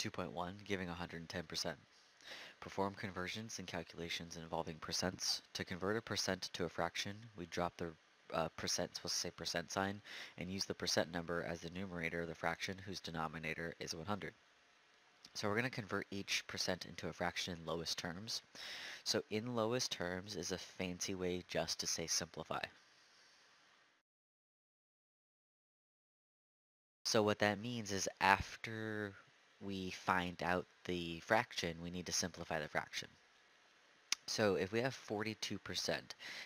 2.1, giving 110%. Perform conversions and calculations involving percents. To convert a percent to a fraction, we drop the uh, percent, supposed to say percent sign, and use the percent number as the numerator of the fraction whose denominator is 100. So we're going to convert each percent into a fraction in lowest terms. So in lowest terms is a fancy way just to say simplify. So what that means is after we find out the fraction, we need to simplify the fraction. So if we have 42%,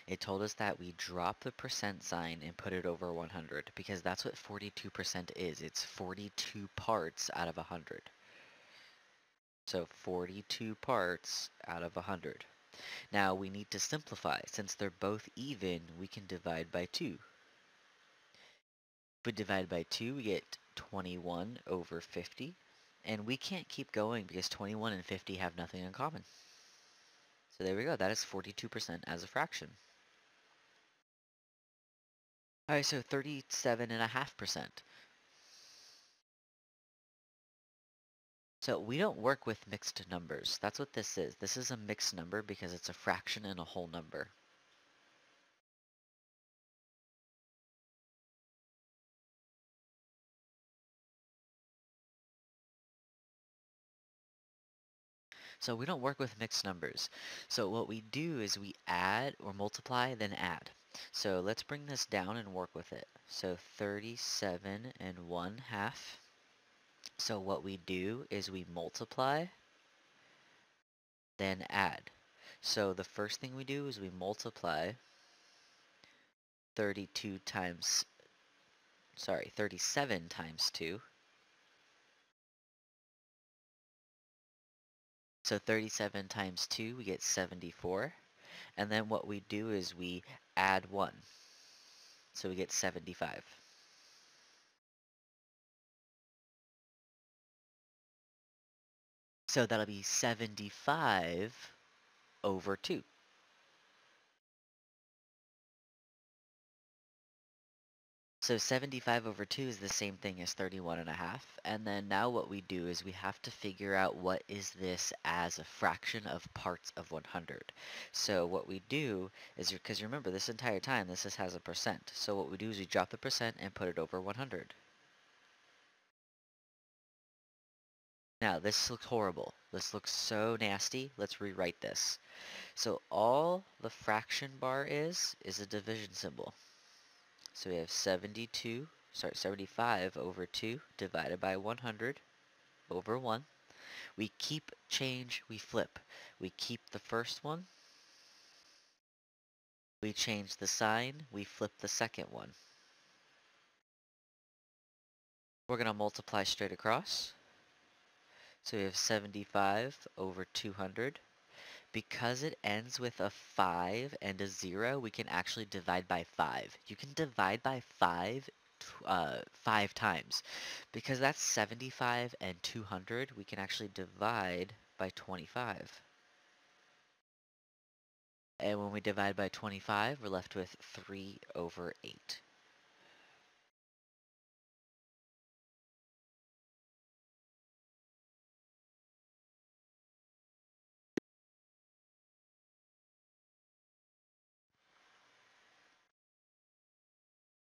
it told us that we drop the percent sign and put it over 100 because that's what 42% is. It's 42 parts out of 100. So 42 parts out of 100. Now we need to simplify. Since they're both even, we can divide by 2. If we divide by 2, we get 21 over 50. And we can't keep going because 21 and 50 have nothing in common. So there we go. That is 42% as a fraction. Alright, so 37.5%. So we don't work with mixed numbers. That's what this is. This is a mixed number because it's a fraction and a whole number. So we don't work with mixed numbers. So what we do is we add or multiply, then add. So let's bring this down and work with it. So 37 and 1 half. So what we do is we multiply, then add. So the first thing we do is we multiply 32 times, sorry, 37 times 2. So 37 times 2, we get 74. And then what we do is we add 1. So we get 75. So that'll be 75 over 2. So 75 over 2 is the same thing as 31 and a half. And then now what we do is we have to figure out what is this as a fraction of parts of 100. So what we do is, because remember this entire time this is, has a percent. So what we do is we drop the percent and put it over 100. Now this looks horrible. This looks so nasty. Let's rewrite this. So all the fraction bar is, is a division symbol. So we have 72, sorry, 75 over 2 divided by 100 over 1. We keep change, we flip. We keep the first one. We change the sign, we flip the second one. We're going to multiply straight across. So we have 75 over 200 because it ends with a 5 and a 0, we can actually divide by 5. You can divide by 5 uh, 5 times. Because that's 75 and 200, we can actually divide by 25. And when we divide by 25, we're left with 3 over 8.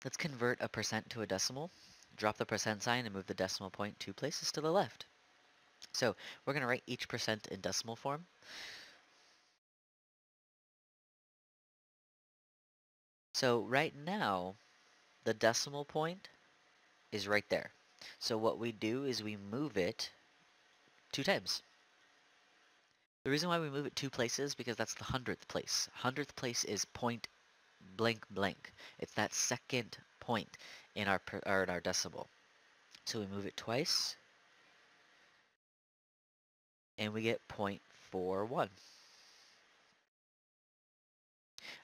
Let's convert a percent to a decimal. Drop the percent sign and move the decimal point two places to the left. So we're going to write each percent in decimal form. So right now, the decimal point is right there. So what we do is we move it two times. The reason why we move it two places because that's the hundredth place. Hundredth place is point blank blank. It's that second point in our, or in our decimal. So we move it twice. And we get 0.41.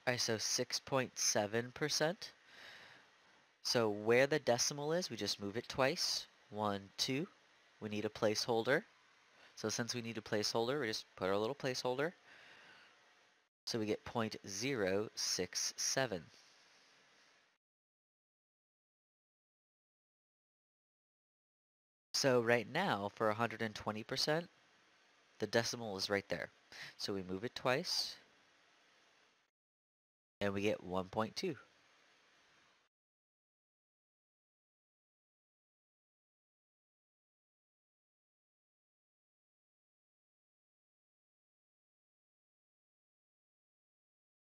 Alright, so 6.7%. So where the decimal is, we just move it twice. One, two. We need a placeholder. So since we need a placeholder, we just put our little placeholder. So we get 0.067. So right now, for 120%, the decimal is right there. So we move it twice, and we get 1.2.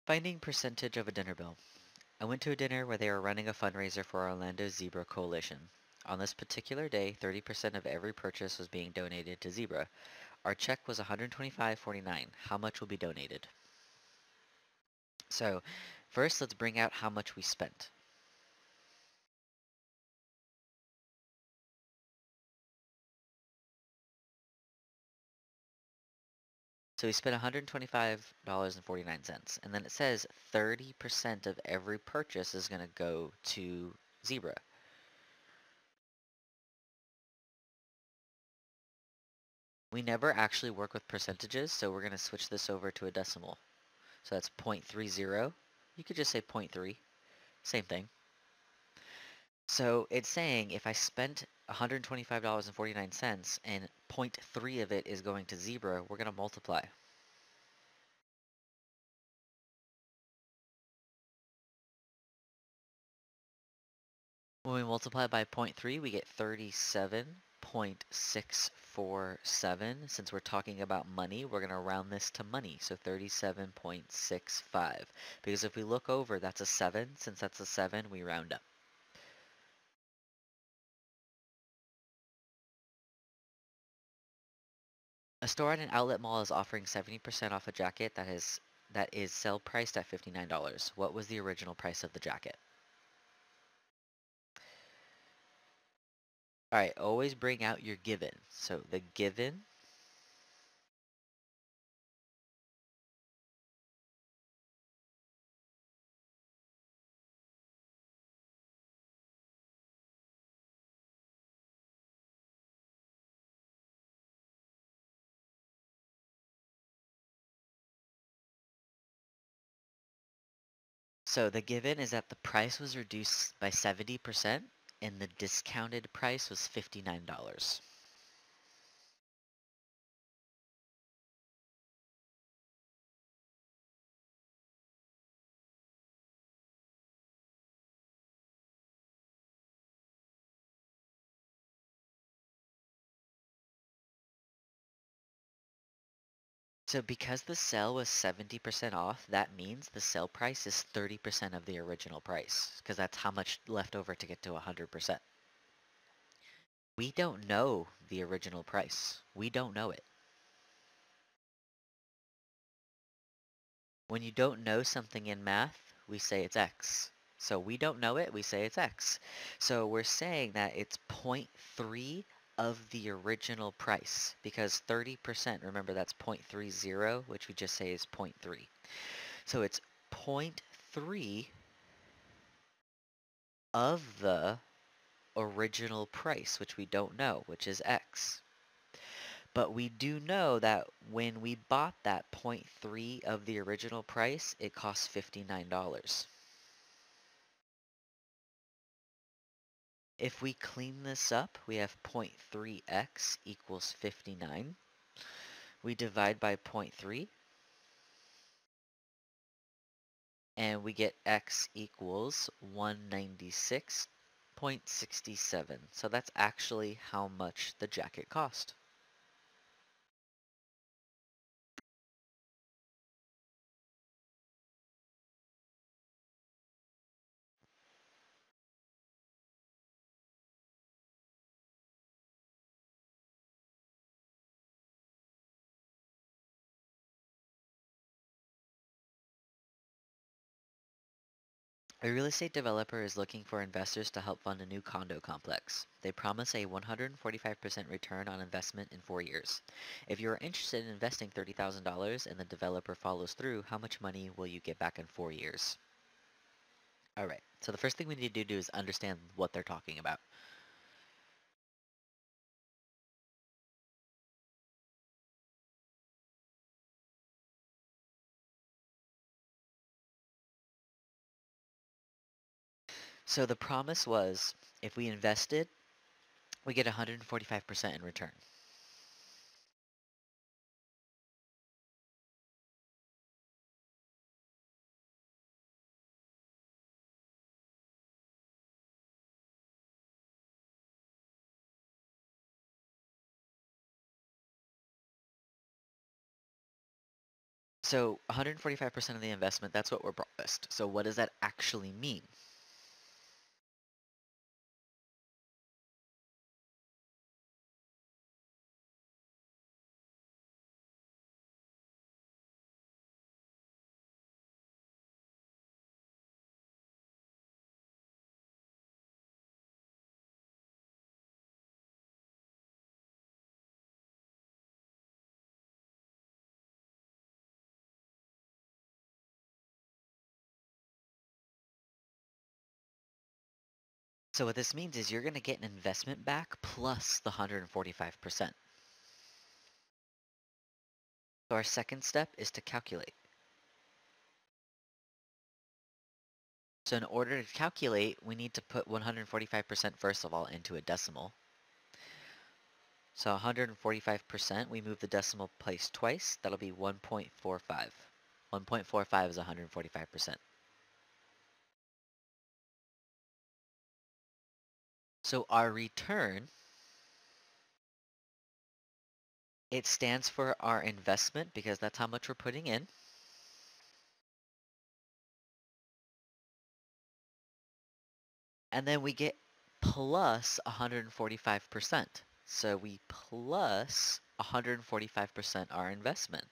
Finding percentage of a dinner bill. I went to a dinner where they were running a fundraiser for Orlando Zebra Coalition. On this particular day, 30% of every purchase was being donated to Zebra. Our check was 125.49. How much will be donated? So, first let's bring out how much we spent. So we spent $125.49, and then it says 30% of every purchase is going to go to Zebra. We never actually work with percentages, so we're going to switch this over to a decimal. So that's 0.30. You could just say 0.3. Same thing. So it's saying if I spent $125.49 and 0.3 of it is going to Zebra, we're going to multiply. When we multiply by 0.3, we get 37.647. Since we're talking about money, we're going to round this to money, so 37.65. Because if we look over, that's a 7. Since that's a 7, we round up. A store at an outlet mall is offering 70% off a jacket that is that is sale priced at $59. What was the original price of the jacket? Alright, always bring out your given. So the given So the given is that the price was reduced by 70% and the discounted price was $59. So because the sale was 70% off, that means the sale price is 30% of the original price, because that's how much left over to get to 100%. We don't know the original price. We don't know it. When you don't know something in math, we say it's x. So we don't know it, we say it's x. So we're saying that it's 0.3 of the original price because 30%, remember that's 0.30, which we just say is 0.3. So it's 0.3 of the original price, which we don't know, which is X. But we do know that when we bought that 0.3 of the original price, it cost $59. If we clean this up, we have 0.3x equals 59. We divide by 0.3. And we get x equals 196.67. So that's actually how much the jacket cost. A real estate developer is looking for investors to help fund a new condo complex. They promise a 145% return on investment in four years. If you are interested in investing $30,000 and the developer follows through, how much money will you get back in four years? Alright, so the first thing we need to do is understand what they're talking about. So the promise was if we invested we get 145% in return. So 145% of the investment, that's what we're promised. So what does that actually mean? So what this means is you're going to get an investment back plus the 145%. So our second step is to calculate. So in order to calculate, we need to put 145% first of all into a decimal. So 145%, we move the decimal place twice, that'll be 1.45. 1.45 is 145%. So our return, it stands for our investment because that's how much we're putting in. And then we get plus 145%. So we plus 145% our investment.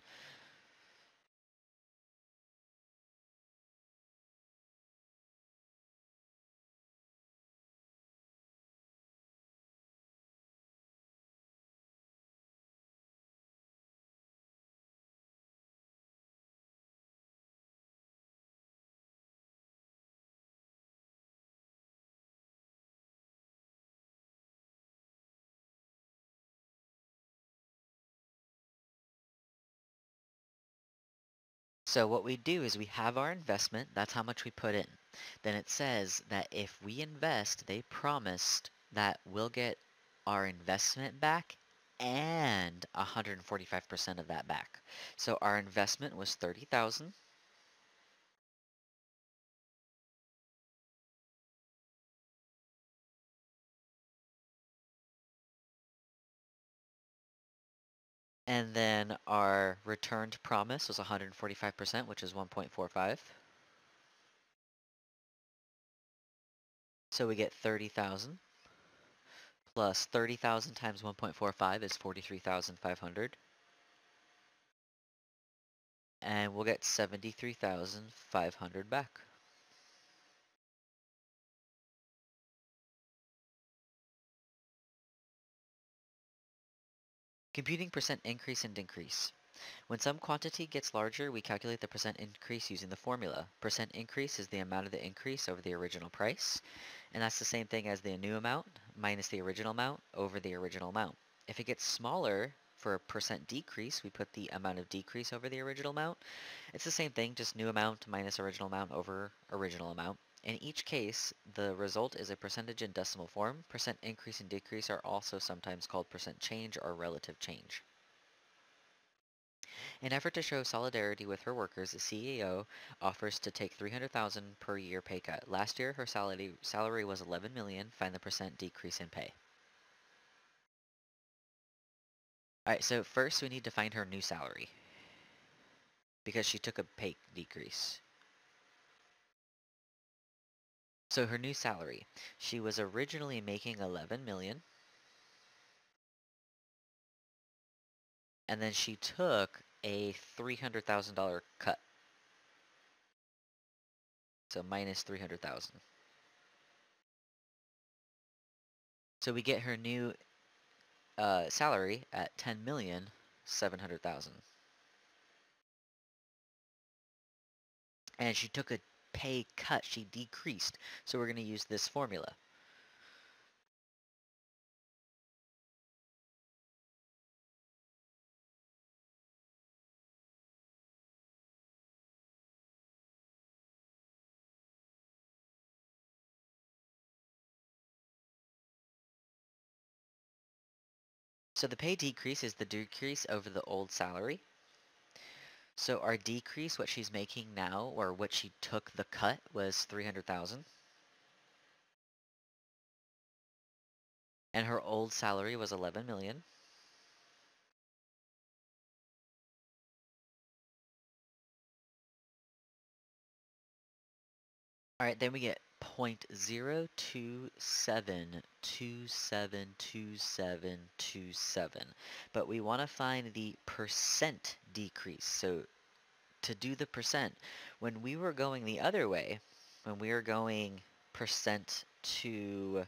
So what we do is we have our investment, that's how much we put in. Then it says that if we invest, they promised that we'll get our investment back and 145% of that back. So our investment was 30,000. And then our returned promise was 145%, which is 1.45. So we get 30,000 plus 30,000 times 1.45 is 43,500. And we'll get 73,500 back. Computing percent increase and decrease. When some quantity gets larger, we calculate the percent increase using the formula. Percent increase is the amount of the increase over the original price, and that's the same thing as the new amount minus the original amount over the original amount. If it gets smaller, for a percent decrease, we put the amount of decrease over the original amount. It's the same thing, just new amount minus original amount over original amount. In each case, the result is a percentage in decimal form. Percent increase and decrease are also sometimes called percent change or relative change. In effort to show solidarity with her workers, the CEO offers to take 300,000 per year pay cut. Last year, her salary salary was 11 million. Find the percent decrease in pay. All right, so first we need to find her new salary because she took a pay decrease. So her new salary, she was originally making 11 million. And then she took a $300,000 cut. So minus 300,000. So we get her new uh, salary at 10 million 700,000. And she took a pay cut. She decreased. So we're going to use this formula. So the pay decrease is the decrease over the old salary. So our decrease, what she's making now, or what she took the cut, was 300,000. And her old salary was 11 million. All right, then we get 0.027272727, but we want to find the percent decrease. So to do the percent, when we were going the other way, when we were going percent to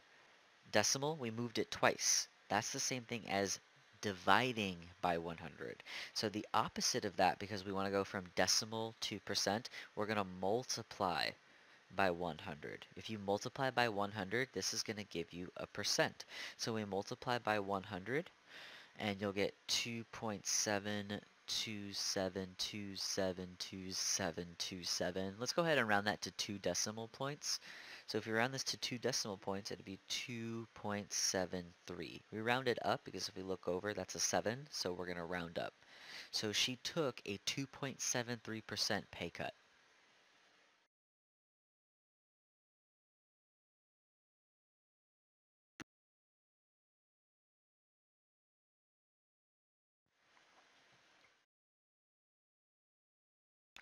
decimal, we moved it twice. That's the same thing as dividing by 100. So the opposite of that, because we want to go from decimal to percent, we're going to multiply by 100. If you multiply by 100, this is going to give you a percent. So we multiply by 100, and you'll get 2.727272727. Let's go ahead and round that to two decimal points. So if we round this to two decimal points, it'd be 2.73. We round it up because if we look over, that's a 7, so we're going to round up. So she took a 2.73% pay cut.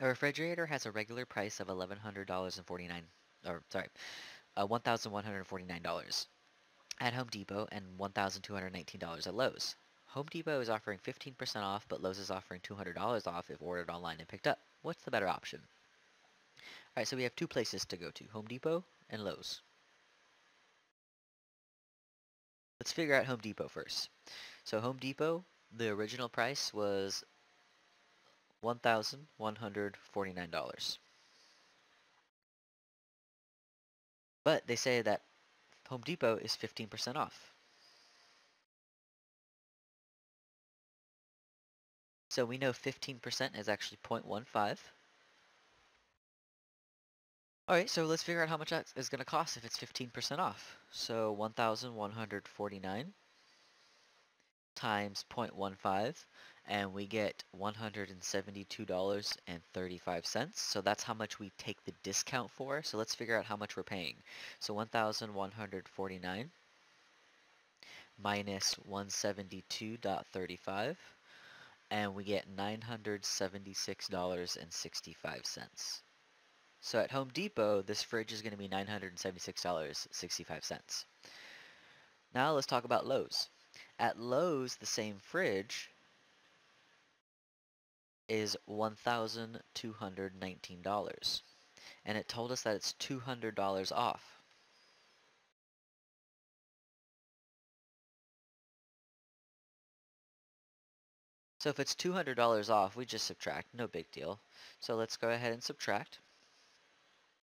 A refrigerator has a regular price of $1,100.49, or sorry, uh, $1,149 at Home Depot and $1,219 at Lowe's. Home Depot is offering 15% off, but Lowe's is offering $200 off if ordered online and picked up. What's the better option? Alright, so we have two places to go to, Home Depot and Lowe's. Let's figure out Home Depot first. So Home Depot, the original price was $1,149. But they say that Home Depot is 15% off. So we know 15% is actually 0.15. Alright, so let's figure out how much that is going to cost if it's 15% off. So 1,149 times 0.15 and we get $172.35. So that's how much we take the discount for. So let's figure out how much we're paying. So 1,149 minus 172.35 and we get $976.65. So at Home Depot, this fridge is going to be $976.65. Now let's talk about Lowe's. At Lowe's, the same fridge is $1,219. And it told us that it's $200 off. So if it's $200 off, we just subtract, no big deal. So let's go ahead and subtract.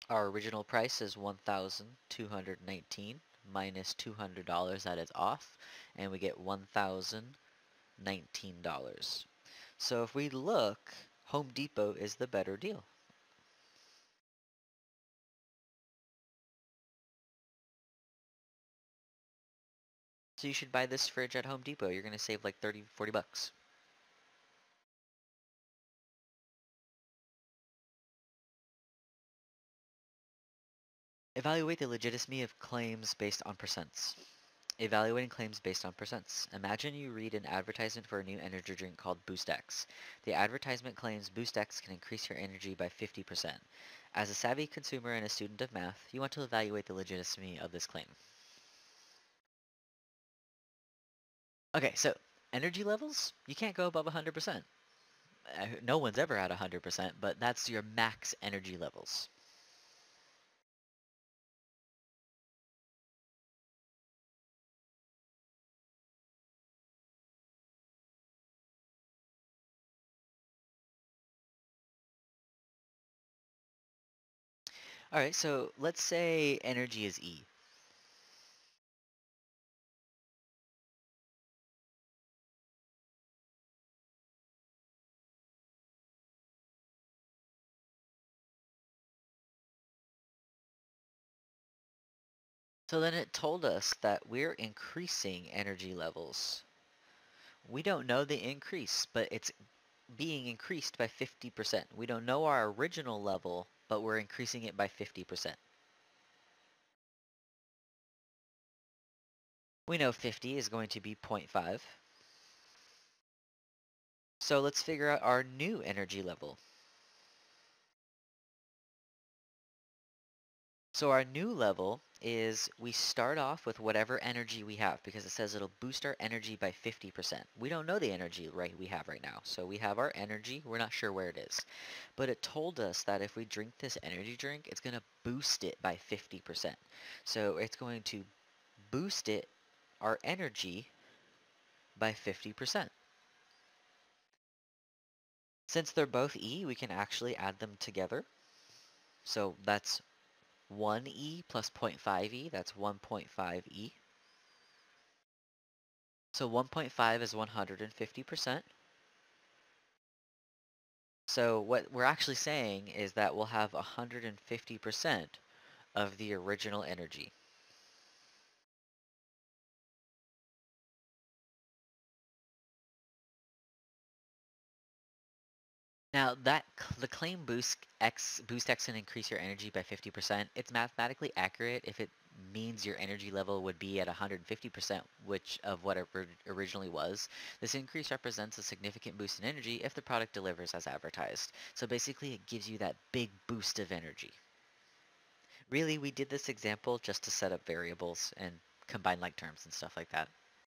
Our original price is 1,219 minus $200 that is off, and we get $1,019. So if we look, Home Depot is the better deal. So you should buy this fridge at Home Depot. You're going to save like 30, 40 bucks. Evaluate the legitimacy of claims based on percents. Evaluating claims based on percents. Imagine you read an advertisement for a new energy drink called BoostX. The advertisement claims BoostX can increase your energy by 50%. As a savvy consumer and a student of math, you want to evaluate the legitimacy of this claim. Okay, so energy levels, you can't go above 100%. Uh, no one's ever at 100%, but that's your max energy levels. All right, so let's say energy is E. So then it told us that we're increasing energy levels We don't know the increase, but it's being increased by 50%. We don't know our original level, but we're increasing it by 50%. We know 50 is going to be 0.5. So let's figure out our new energy level. So our new level is we start off with whatever energy we have because it says it'll boost our energy by 50%. We don't know the energy right we have right now. So we have our energy. We're not sure where it is. But it told us that if we drink this energy drink, it's going to boost it by 50%. So it's going to boost it, our energy, by 50%. Since they're both E, we can actually add them together. So that's 1e plus 0.5e, that's 1.5e. So 1.5 is 150%. So what we're actually saying is that we'll have 150% of the original energy. Now that the claim boost X boost X can increase your energy by 50%. It's mathematically accurate if it means your energy level would be at 150% which of what it originally was. This increase represents a significant boost in energy if the product delivers as advertised. So basically it gives you that big boost of energy. Really, we did this example just to set up variables and combine like terms and stuff like that.